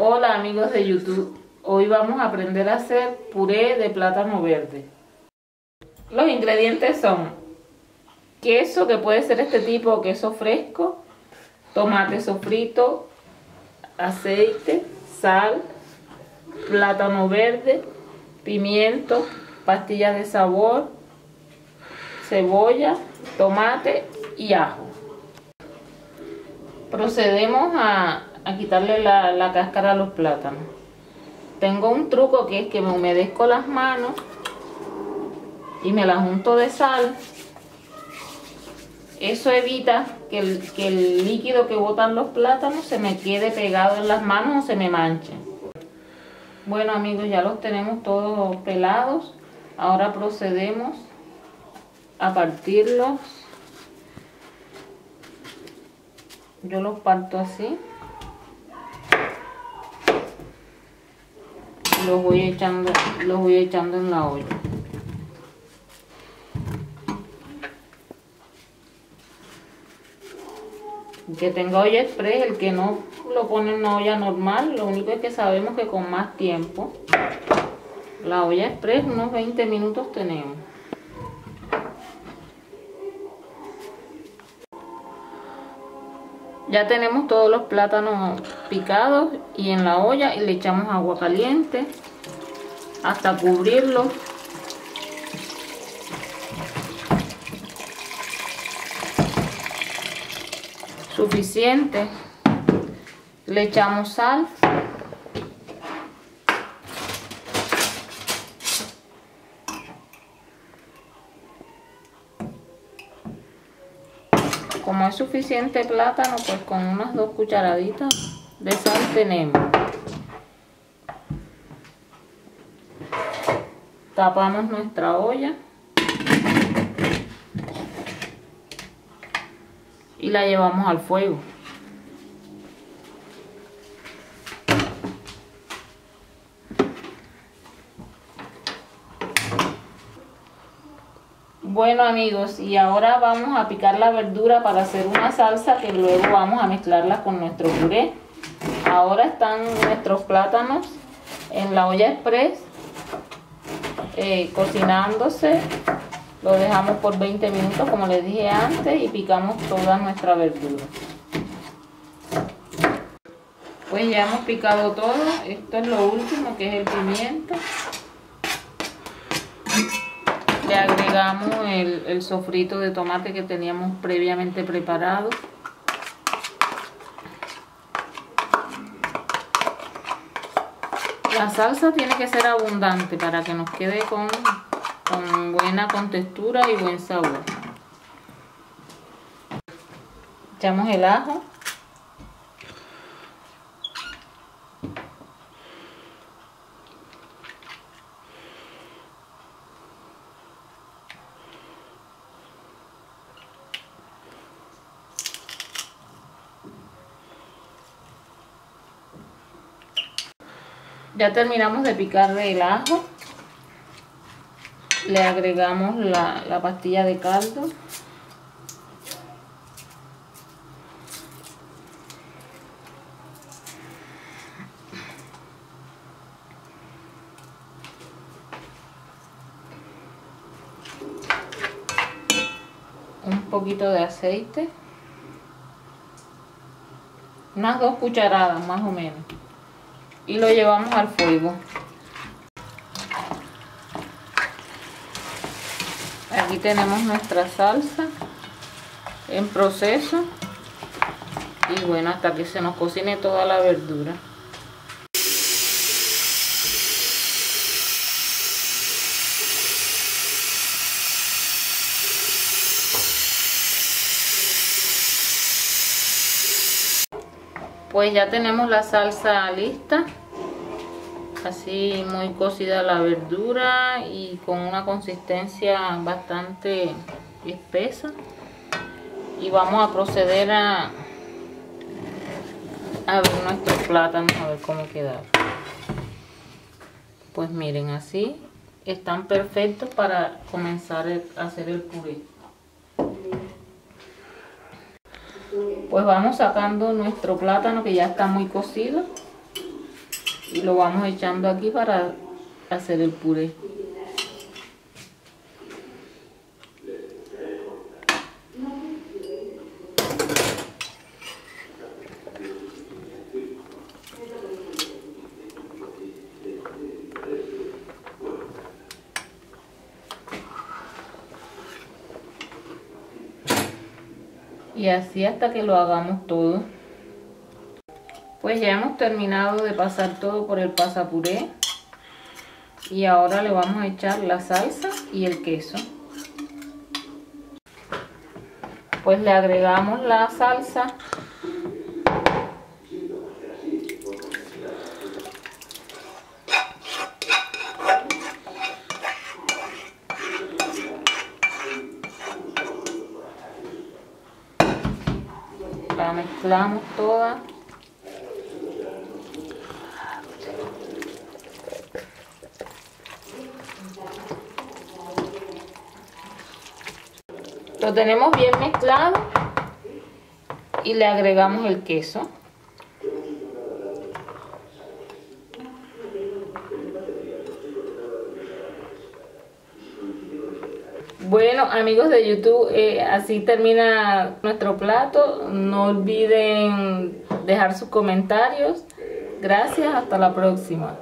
Hola amigos de YouTube, hoy vamos a aprender a hacer puré de plátano verde. Los ingredientes son queso, que puede ser este tipo, queso fresco, tomate sofrito, aceite, sal, plátano verde, pimiento, pastillas de sabor, cebolla, tomate y ajo. Procedemos a, quitarle la, la cáscara a los plátanos. Tengo un truco que es que me humedezco las manos y me las junto de sal. Eso evita que el, que el líquido que botan los plátanos se me quede pegado en las manos o se me manche. Bueno amigos, ya los tenemos todos pelados. Ahora procedemos a partirlos. Yo los parto así. Los voy echando, los voy echando en la olla. que tenga olla express, el que no lo pone en una olla normal, lo único es que sabemos que con más tiempo, la olla express unos 20 minutos tenemos. Ya tenemos todos los plátanos picados y en la olla y le echamos agua caliente hasta cubrirlos suficiente. Le echamos sal. Como es suficiente plátano, pues con unas dos cucharaditas de sal tenemos. Tapamos nuestra olla. y la llevamos al fuego. Bueno amigos, y ahora vamos a picar la verdura para hacer una salsa que luego vamos a mezclarla con nuestro puré. Ahora están nuestros plátanos en la olla express eh, cocinándose lo dejamos por 20 minutos como les dije antes y picamos toda nuestra verdura. Pues ya hemos picado todo. Esto es lo último que es el pimiento. Le el sofrito de tomate que teníamos previamente preparado. La salsa tiene que ser abundante para que nos quede con con buena contextura y buen sabor. Echamos el ajo. Ya terminamos de picar el ajo. Le agregamos la, pastilla de caldo. Un poquito de aceite. Unas dos cucharadas más o menos y lo llevamos al fuego. Aquí tenemos nuestra salsa en proceso. Y bueno hasta que se nos cocine toda la verdura pues ya tenemos la salsa lista así muy cocida la verdura y con una consistencia bastante espesa. Y vamos a proceder a, a ver nuestros plátanos a ver cómo quedaron pues miren así están perfectos para comenzar a hacer el puré pues vamos sacando nuestro plátano que ya está muy cocido y lo vamos echando aquí para hacer el puré. Y así hasta que lo hagamos todo. Pues ya hemos terminado de pasar todo por el pasapuré. Y ahora le vamos a echar la salsa y el queso. Pues le agregamos la salsa la mezclamos toda. Lo tenemos bien mezclado y le agregamos el queso Bueno, amigos de YouTube, eh, así termina nuestro plato. No olviden dejar sus comentarios. Gracias, hasta la próxima.